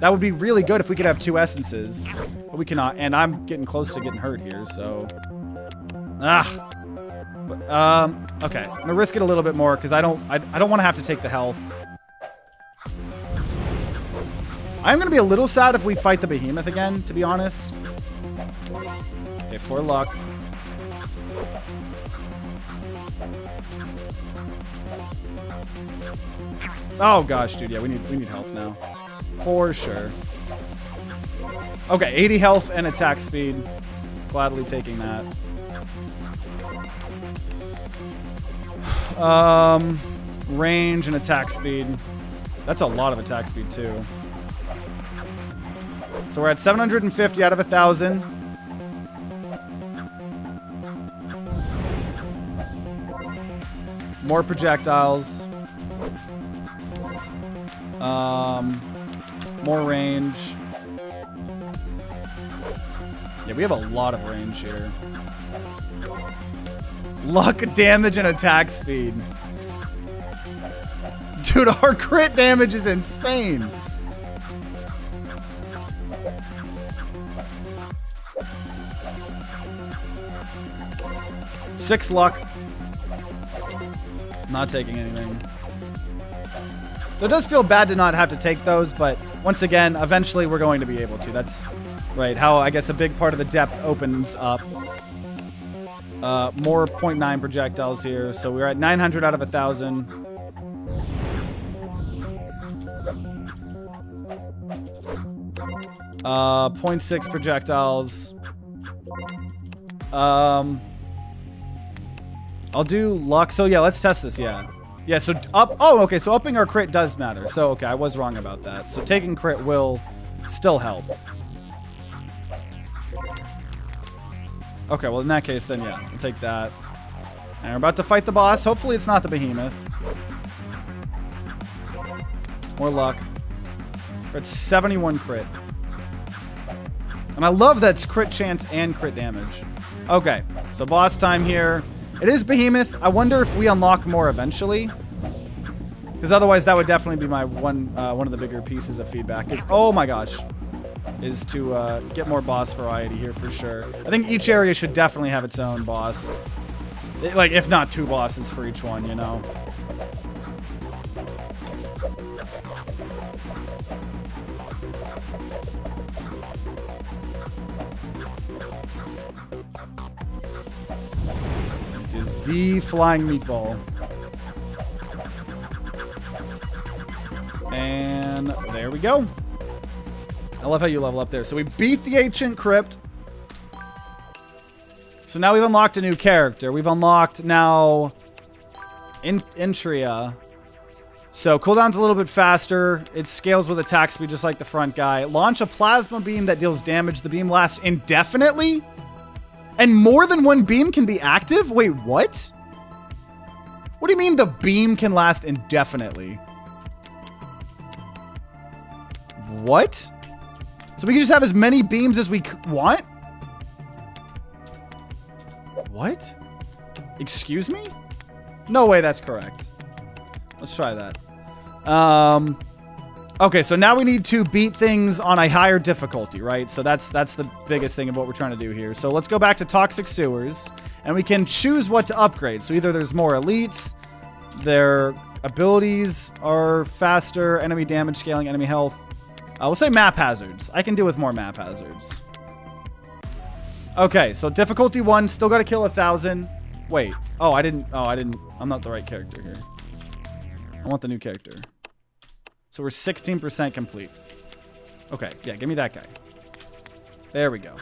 S1: that would be really good if we could have two essences. But we cannot, and I'm getting close to getting hurt here, so... Ah! Um, okay. I'm gonna risk it a little bit more, because I don't, I, I don't want to have to take the health. I'm gonna be a little sad if we fight the behemoth again, to be honest. Okay, for luck. Oh gosh, dude, yeah, we need we need health now. For sure. Okay, 80 health and attack speed. Gladly taking that. Um, range and attack speed. That's a lot of attack speed too. So we're at 750 out of a 1,000. More projectiles. Um, more range. Yeah, we have a lot of range here. Luck, damage, and attack speed. Dude, our crit damage is insane. Six luck. Not taking anything. So it does feel bad to not have to take those, but once again, eventually we're going to be able to. That's right, how I guess a big part of the depth opens up. Uh, more 0.9 projectiles here, so we're at 900 out of 1,000. Uh, 0.6 projectiles. Um, I'll do luck. So yeah, let's test this, yeah. Yeah, so up, oh, okay, so upping our crit does matter. So, okay, I was wrong about that. So taking crit will still help. Okay, well, in that case, then yeah, we'll take that. And we're about to fight the boss. Hopefully it's not the behemoth. More luck. We're at 71 crit. And I love that crit chance and crit damage. Okay, so boss time here. It is Behemoth. I wonder if we unlock more eventually. Because otherwise that would definitely be my one uh, one of the bigger pieces of feedback is, oh my gosh, is to uh, get more boss variety here for sure. I think each area should definitely have its own boss. It, like, if not two bosses for each one, you know? It is the flying meatball. And there we go. I love how you level up there. So we beat the Ancient Crypt. So now we've unlocked a new character. We've unlocked now in Intria. So cooldown's a little bit faster. It scales with attack speed just like the front guy. Launch a plasma beam that deals damage. The beam lasts indefinitely? And more than one beam can be active? Wait, what? What do you mean the beam can last indefinitely? What? So we can just have as many beams as we want? What? Excuse me? No way that's correct. Let's try that. Um, okay, so now we need to beat things on a higher difficulty, right? So that's that's the biggest thing of what we're trying to do here. So let's go back to Toxic Sewers, and we can choose what to upgrade. So either there's more elites, their abilities are faster, enemy damage scaling, enemy health. I will say map hazards. I can deal with more map hazards. Okay, so difficulty one, still got to kill a thousand. Wait. Oh, I didn't. Oh, I didn't. I'm not the right character here. I want the new character. So we're 16% complete. Okay, yeah, give me that guy. There we go.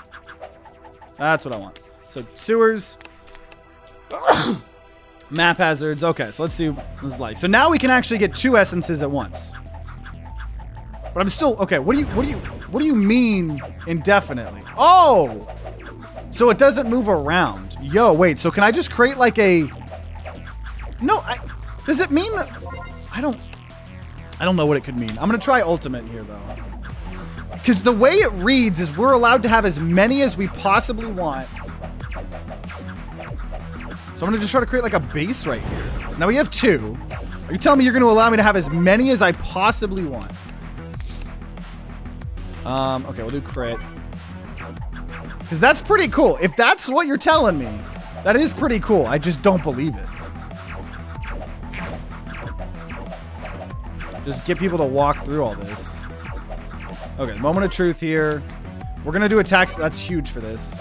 S1: That's what I want. So sewers. Map hazards. Okay, so let's see what this is like. So now we can actually get two essences at once. But I'm still okay. What do you what do you what do you mean indefinitely? Oh, so it doesn't move around. Yo, wait. So can I just create like a? No, I. Does it mean? I don't. I don't know what it could mean. I'm gonna try ultimate here though. Because the way it reads is we're allowed to have as many as we possibly want. So I'm gonna just try to create like a base right here. So now we have two. Are you telling me you're gonna allow me to have as many as I possibly want? Um, okay, we'll do crit. Because that's pretty cool. If that's what you're telling me, that is pretty cool. I just don't believe it. Just get people to walk through all this. Okay, moment of truth here. We're gonna do attacks. That's huge for this.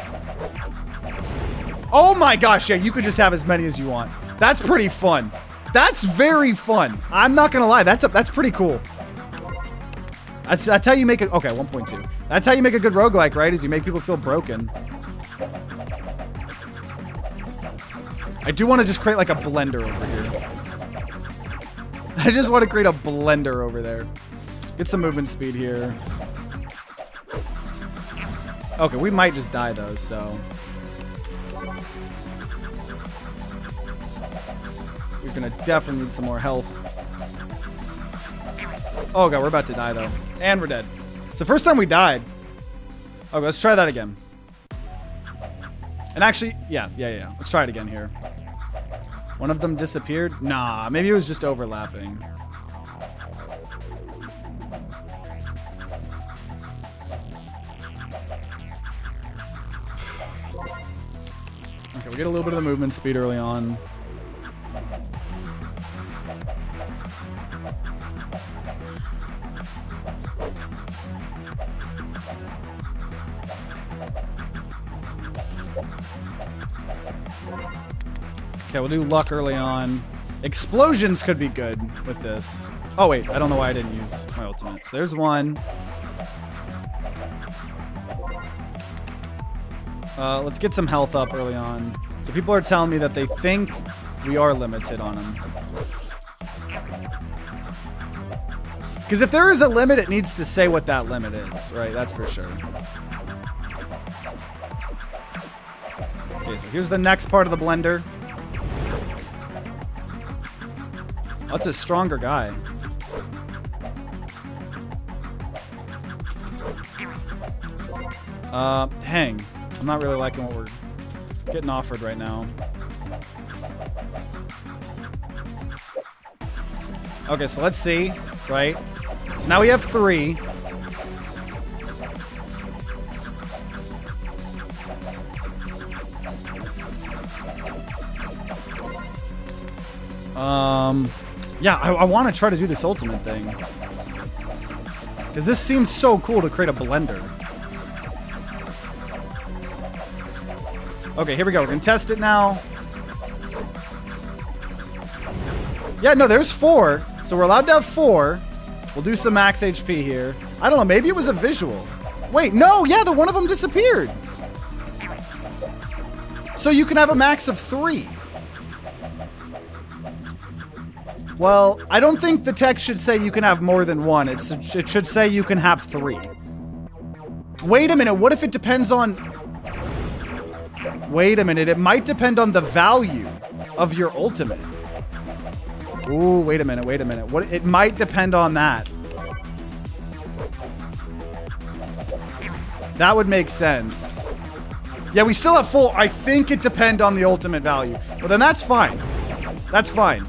S1: Oh my gosh, yeah, you could just have as many as you want. That's pretty fun. That's very fun. I'm not gonna lie, that's a, that's pretty cool. That's, that's how you make it. Okay, 1.2. That's how you make a good roguelike, right? Is you make people feel broken. I do want to just create like a blender over here. I just want to create a blender over there. Get some movement speed here. Okay, we might just die though, so. We're gonna definitely need some more health. Oh god, we're about to die though. And we're dead. It's the first time we died. Okay, let's try that again. And actually, yeah, yeah, yeah. Let's try it again here. One of them disappeared? Nah, maybe it was just overlapping. Okay, we get a little bit of the movement speed early on. Okay, we'll do luck early on. Explosions could be good with this. Oh, wait. I don't know why I didn't use my ultimate. So there's one. Uh, let's get some health up early on. So people are telling me that they think we are limited on them. Because if there is a limit, it needs to say what that limit is, right? That's for sure. Okay, so here's the next part of the blender. That's a stronger guy. Uh, hang. I'm not really liking what we're getting offered right now. Okay, so let's see, right? So now we have three. Yeah, I, I want to try to do this ultimate thing. Because this seems so cool to create a blender. Okay, here we go. We're going to test it now. Yeah, no, there's four. So we're allowed to have four. We'll do some max HP here. I don't know, maybe it was a visual. Wait, no, yeah, the one of them disappeared. So you can have a max of three. Well, I don't think the text should say you can have more than one. It's, it should say you can have three. Wait a minute, what if it depends on... Wait a minute, it might depend on the value of your ultimate. Ooh, wait a minute, wait a minute. What? It might depend on that. That would make sense. Yeah, we still have full. I think it depend on the ultimate value. But then that's fine. That's fine.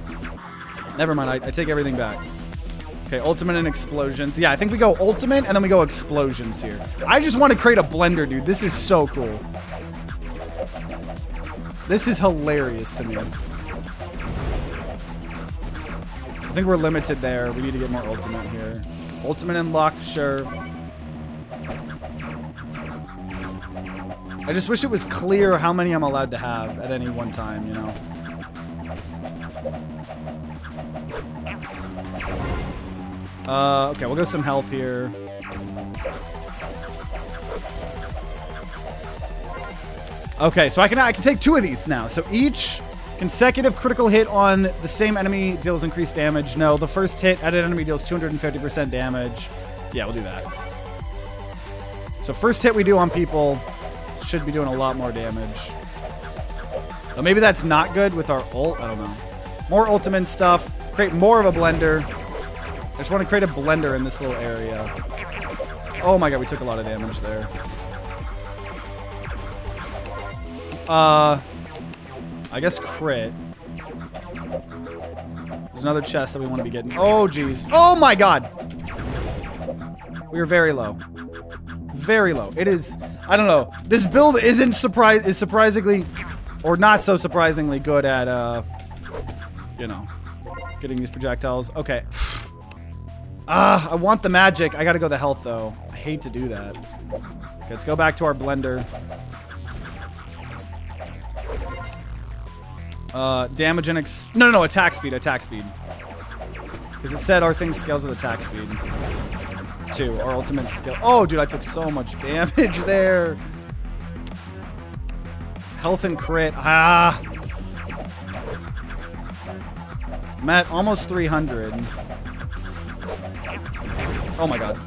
S1: Never mind. I, I take everything back. Okay, ultimate and explosions. Yeah, I think we go ultimate and then we go explosions here. I just want to create a blender, dude. This is so cool. This is hilarious to me. I think we're limited there. We need to get more ultimate here. Ultimate and luck, sure. I just wish it was clear how many I'm allowed to have at any one time, you know? Uh, okay, we'll go some health here. Okay, so I can I can take two of these now. So each consecutive critical hit on the same enemy deals increased damage. No, the first hit at an enemy deals 250% damage. Yeah, we'll do that. So first hit we do on people should be doing a lot more damage. But maybe that's not good with our ult. I don't know. More ultimate stuff. Create more of a blender. I just want to create a blender in this little area. Oh my god, we took a lot of damage there. Uh, I guess crit. There's another chest that we want to be getting. Oh, jeez. Oh, my God. We are very low. Very low. It is, I don't know. This build isn't surprise is surprisingly, or not so surprisingly good at, uh, you know, getting these projectiles. Okay. Ah, I want the magic. I gotta go the health, though. I hate to do that. Okay, let's go back to our blender. Uh, damage and ex- No, no, no, attack speed, attack speed. Because it said our thing scales with attack speed. Two, our ultimate skill. Oh, dude, I took so much damage there. Health and crit. Ah. I'm at almost 300. Oh my god.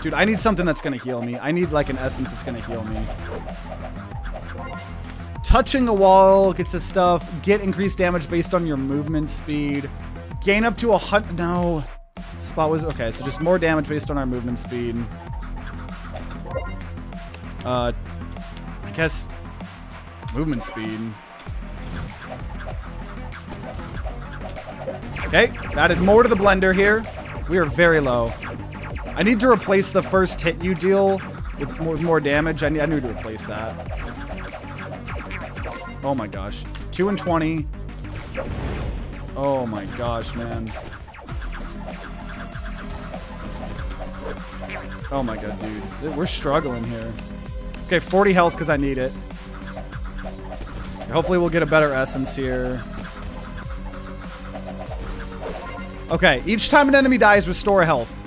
S1: Dude, I need something that's gonna heal me. I need like an essence that's gonna heal me touching a wall gets this stuff. Get increased damage based on your movement speed. Gain up to a hundred. No. Spot was okay. So just more damage based on our movement speed. Uh, I guess movement speed. Okay, added more to the blender here. We are very low. I need to replace the first hit you deal with more, more damage. I need, I need to replace that. Oh my gosh. 2 and 20. Oh my gosh, man. Oh my god, dude. We're struggling here. Okay, 40 health because I need it. Hopefully we'll get a better essence here. Okay, each time an enemy dies, restore health.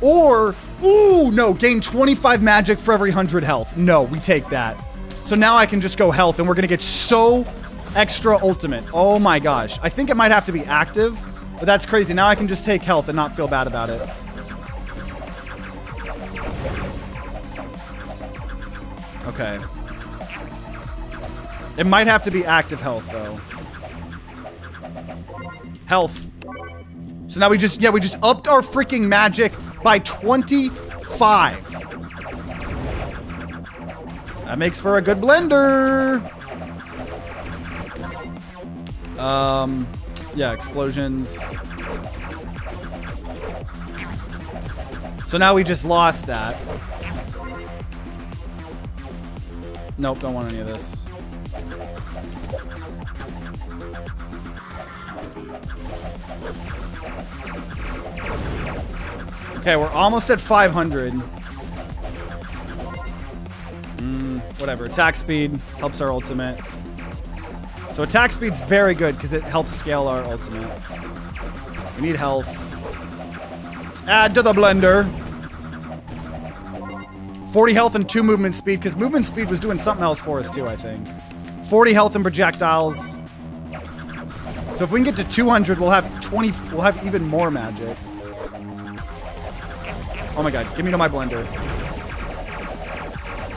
S1: Or, ooh, no, gain 25 magic for every 100 health. No, we take that. So now I can just go health, and we're to get so extra ultimate. Oh my gosh. I think it might have to be active, but that's crazy. Now I can just take health and not feel bad about it. Okay. It might have to be active health, though. Health. So now we just, yeah, we just upped our freaking magic by 25. That makes for a good blender. Um, yeah, explosions. So now we just lost that. Nope, don't want any of this. Okay, we're almost at 500. Hmm, whatever. Attack speed helps our ultimate. So attack speed's very good because it helps scale our ultimate. We need health. Let's add to the blender. 40 health and 2 movement speed, because movement speed was doing something else for us too, I think. 40 health and projectiles. So if we can get to 200, we'll have 20, we'll have even more magic. Oh my god, give me to my blender.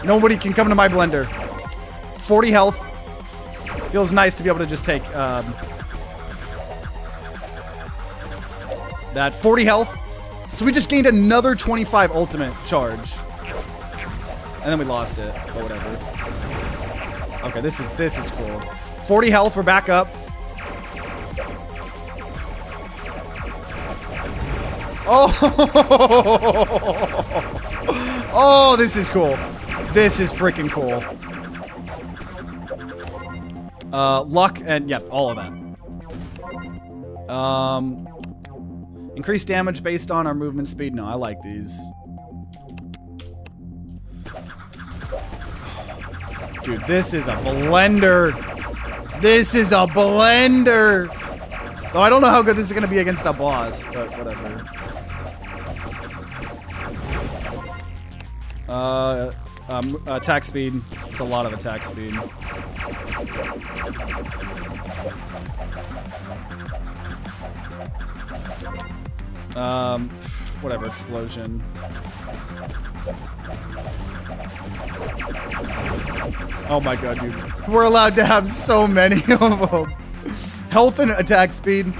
S1: Nobody can come to my blender. 40 health. Feels nice to be able to just take um, that 40 health. So we just gained another 25 ultimate charge. And then we lost it, but whatever. Okay, this is this is cool. 40 health, we're back up. Oh! oh, this is cool. This is freaking cool. Uh, luck and, yeah, all of that. Um, increased damage based on our movement speed. No, I like these. Dude, this is a blender. This is a blender. Though I don't know how good this is going to be against a boss, but whatever. Uh, um, attack speed. It's a lot of attack speed. Um, whatever, explosion. Oh my god, dude. We're allowed to have so many of them. Health and attack speed.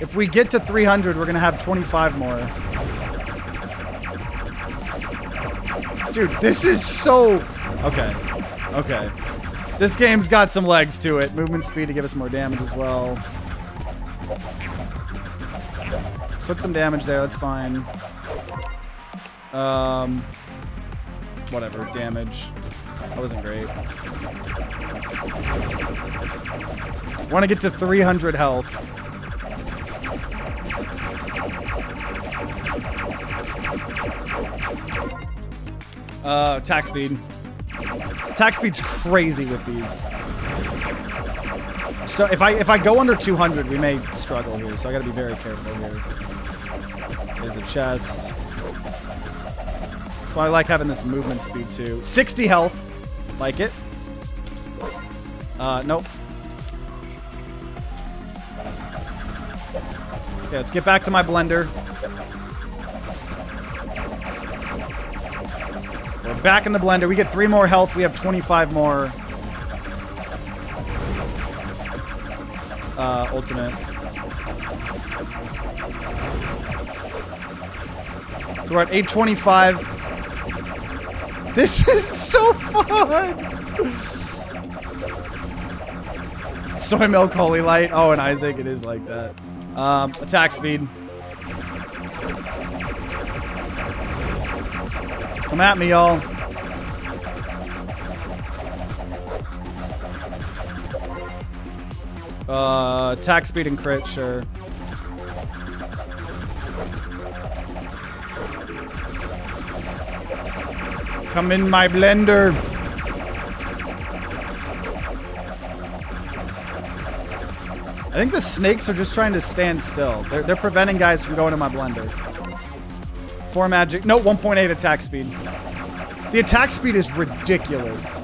S1: If we get to 300, we're gonna have 25 more. Dude, this is so... Okay. Okay. This game's got some legs to it. Movement speed to give us more damage as well. Took some damage there, that's fine. Um, whatever, damage. That wasn't great. Want to get to 300 health. Uh, attack speed. Attack speed's crazy with these. So if I if I go under 200, we may struggle here, so I gotta be very careful here. There's a chest. So I like having this movement speed too. 60 health. Like it. Uh, nope. Okay, let's get back to my blender. Back in the blender. We get three more health. We have 25 more. Uh, ultimate. So we're at 825. This is so fun! Soy milk, holy light. Oh, and Isaac, it is like that. Um, attack speed. Come at me, y'all. Uh, attack speed and crit, sure. Come in my blender. I think the snakes are just trying to stand still. They're, they're preventing guys from going to my blender. Four magic. No, 1.8 attack speed. The attack speed is ridiculous.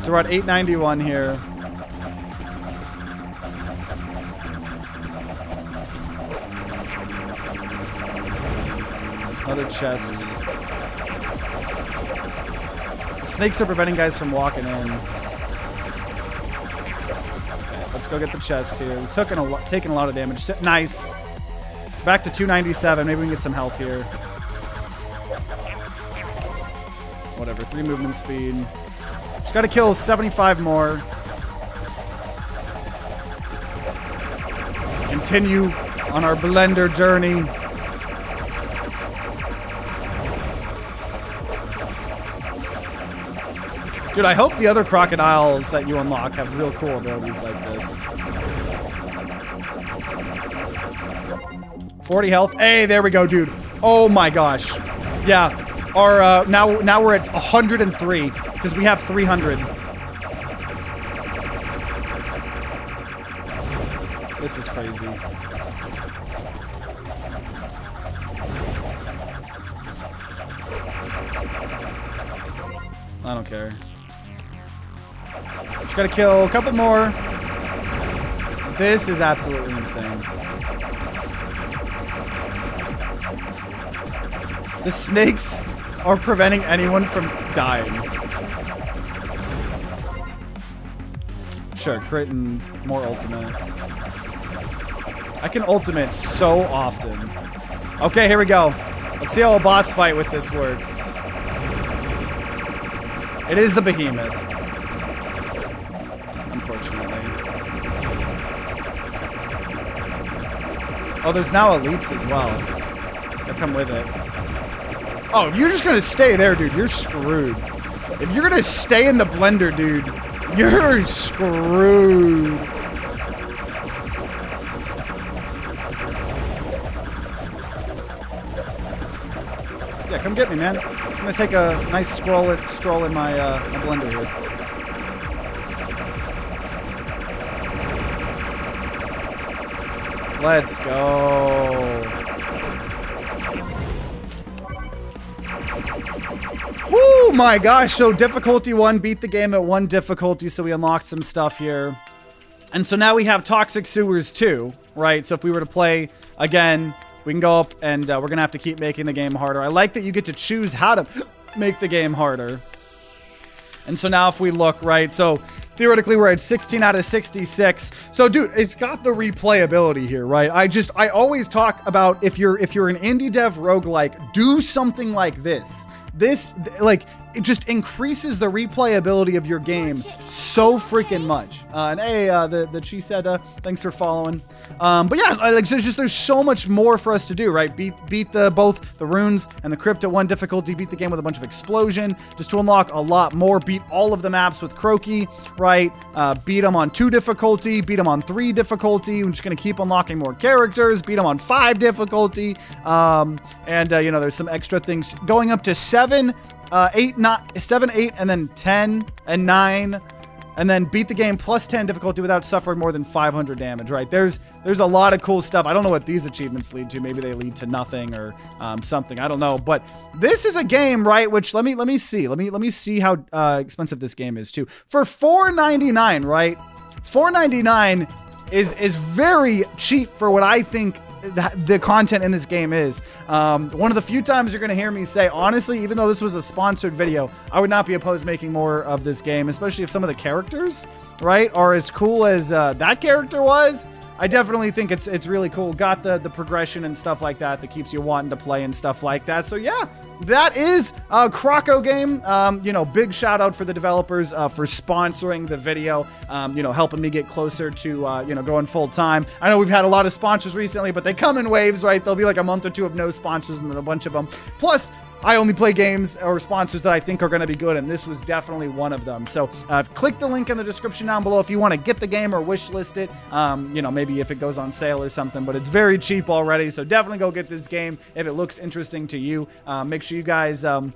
S1: So we're at 891 here. Chest. Snakes are preventing guys from walking in. Let's go get the chest here. We took a taking a lot of damage. Nice. Back to 297. Maybe we can get some health here. Whatever. Three movement speed. Just got to kill 75 more. Continue on our blender journey. Dude, I hope the other crocodiles that you unlock have real cool abilities like this. 40 health. Hey, there we go, dude. Oh my gosh. Yeah. Our uh, now now we're at 103 because we have 300. This is crazy. I don't care. Just gotta kill a couple more. This is absolutely insane. The snakes are preventing anyone from dying. Sure, crit and more ultimate. I can ultimate so often. Okay, here we go. Let's see how a boss fight with this works. It is the behemoth. Oh, there's now elites as well that come with it. Oh, if you're just gonna stay there, dude, you're screwed. If you're gonna stay in the blender, dude, you're screwed. Yeah, come get me, man. I'm gonna take a nice stroll, stroll in my, uh, my blender here. Let's go. Oh my gosh, so difficulty one beat the game at one difficulty, so we unlocked some stuff here. And so now we have Toxic Sewers 2, right? So if we were to play again, we can go up and uh, we're to have to keep making the game harder. I like that you get to choose how to make the game harder. And so now if we look, right, so theoretically we're at 16 out of 66. So dude, it's got the replayability here, right? I just, I always talk about if you're, if you're an indie dev roguelike, do something like this. This, like, it just increases the replayability of your game so freaking much. Uh, and hey, uh, the the Chiseta, thanks for following. Um, but yeah, like there's just there's so much more for us to do, right? Beat beat the both the runes and the crypt at one difficulty. Beat the game with a bunch of explosion, just to unlock a lot more. Beat all of the maps with Croaky, right? Uh, beat them on two difficulty. Beat them on three difficulty. I'm just gonna keep unlocking more characters. Beat them on five difficulty. Um, and uh, you know, there's some extra things going up to seven uh, eight, not seven, eight, and then 10 and nine, and then beat the game plus 10 difficulty without suffering more than 500 damage, right? There's there's a lot of cool stuff. I don't know what these achievements lead to. Maybe they lead to nothing or um, something. I don't know. But this is a game, right? Which let me let me see. Let me let me see how uh, expensive this game is too. For 4.99, right? 4.99 is is very cheap for what I think the content in this game is. Um, one of the few times you're going to hear me say, honestly, even though this was a sponsored video, I would not be opposed making more of this game, especially if some of the characters, right, are as cool as uh, that character was. I definitely think it's it's really cool. Got the the progression and stuff like that that keeps you wanting to play and stuff like that. So yeah, that is a Croco game. Um, you know, big shout out for the developers uh, for sponsoring the video. Um, you know, helping me get closer to uh, you know going full time. I know we've had a lot of sponsors recently, but they come in waves, right? There'll be like a month or two of no sponsors and then a bunch of them. Plus, I only play games or sponsors that I think are going to be good, and this was definitely one of them. So uh, click the link in the description down below if you want to get the game or wish list it. Um, you know, maybe if it goes on sale or something, but it's very cheap already. So definitely go get this game if it looks interesting to you. Uh, make sure you guys. Um,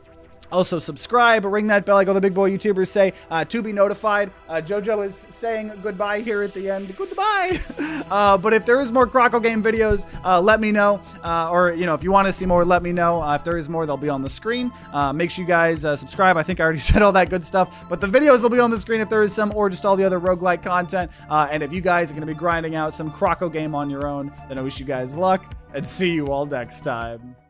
S1: also, subscribe, ring that bell like all the big boy YouTubers say uh, to be notified. Uh, JoJo is saying goodbye here at the end. Goodbye. uh, but if there is more Croco Game videos, uh, let me know. Uh, or, you know, if you want to see more, let me know. Uh, if there is more, they'll be on the screen. make sure you guys subscribe. I think I already said all that good stuff. But the videos will be on the screen if there is some, or just all the other roguelike content. and if you guys are going to be grinding out some Croco Game on your own, then I wish you guys luck and see you all next time.